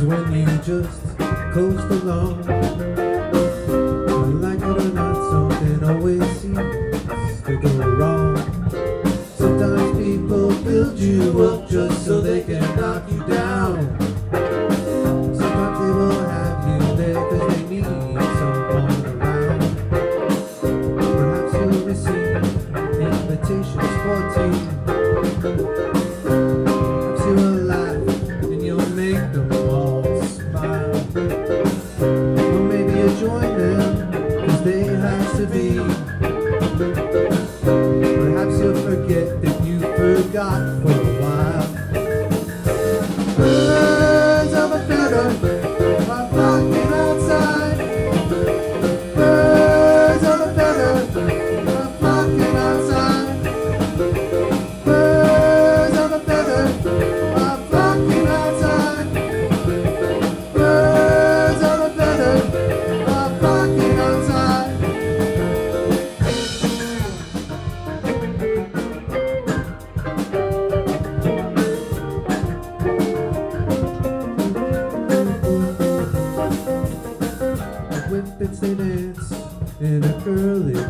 When you just coast along. Like it or not, something always seems to go wrong. Sometimes people build you up just so you forgot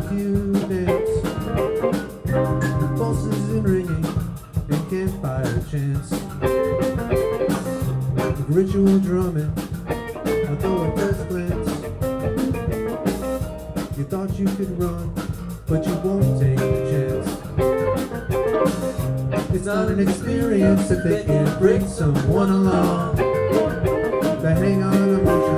cue dance. The pulses in ringing and campfire chants. The ritual drumming, although at first glance you thought you could run, but you won't take the chance. It's not an experience if they can't bring someone along. They hang on emotions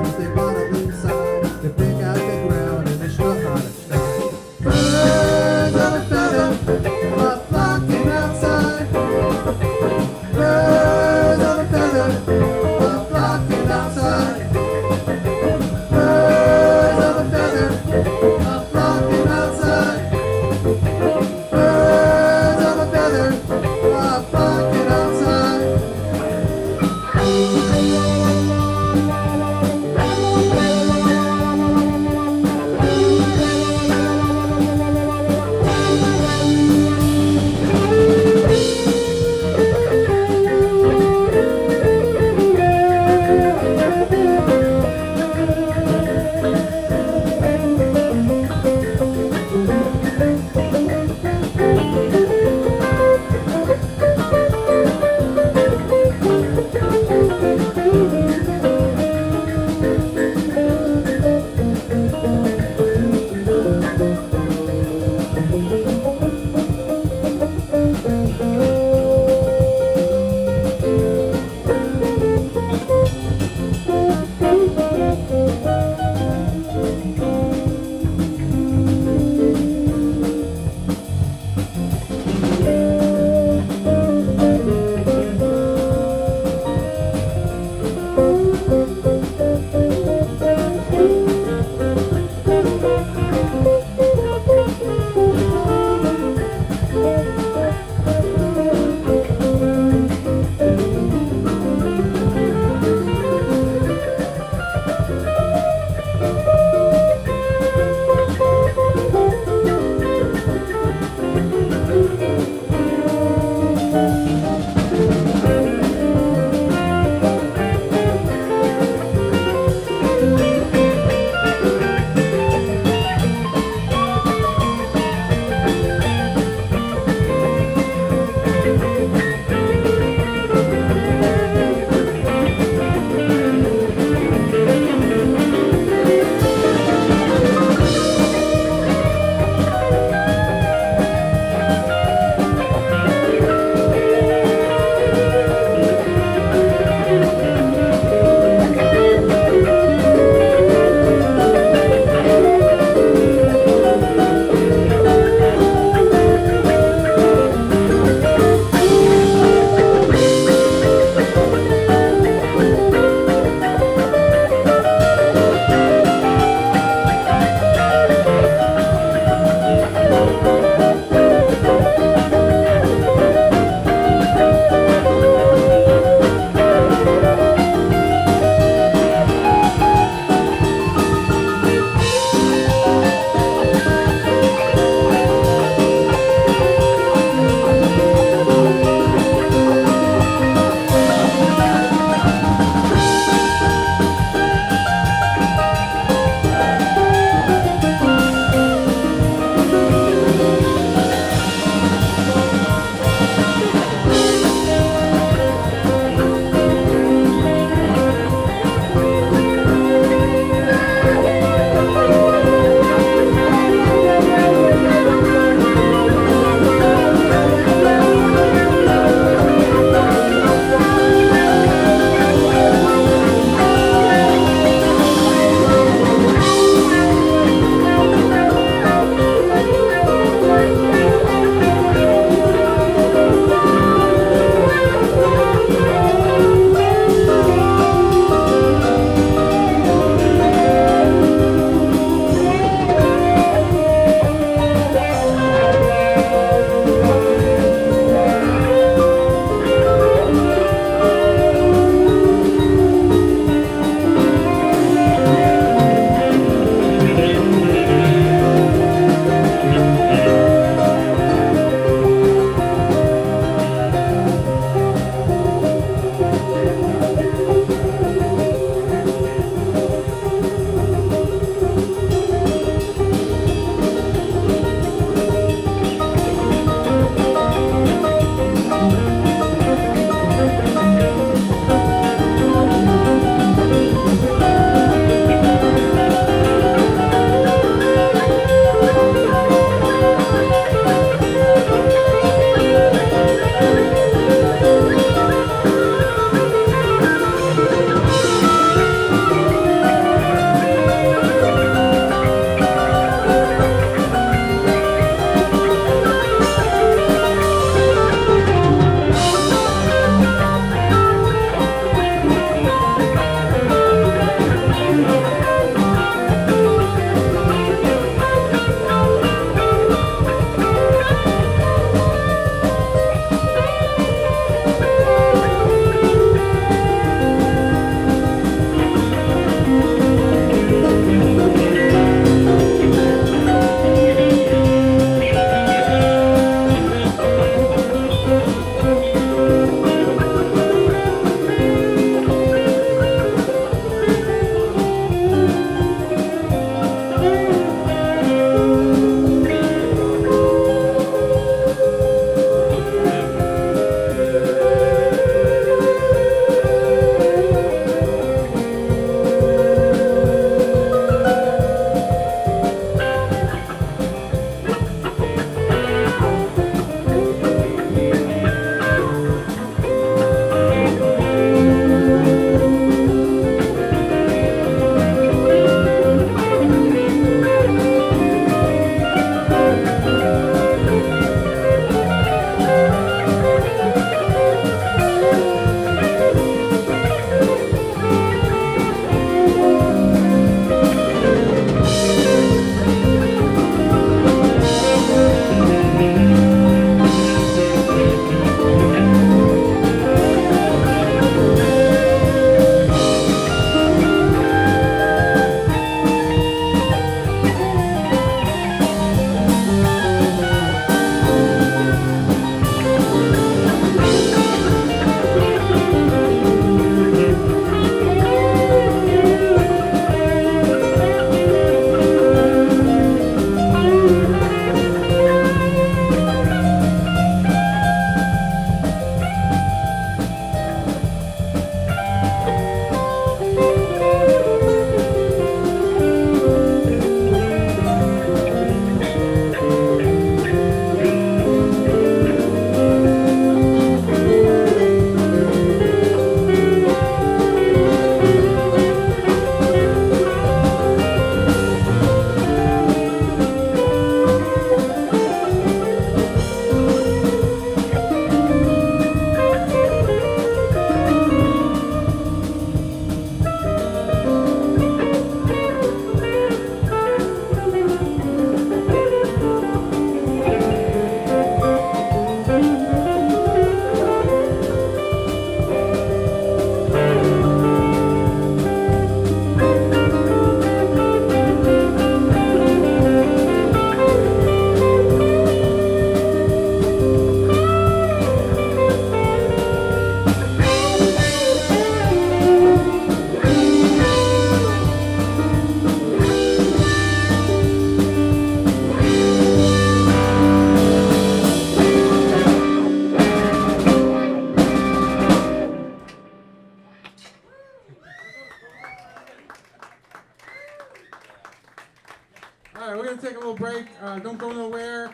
little break. Uh, don't go nowhere.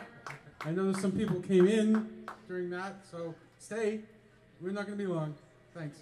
I know some people came in during that, so stay. We're not gonna be long. Thanks.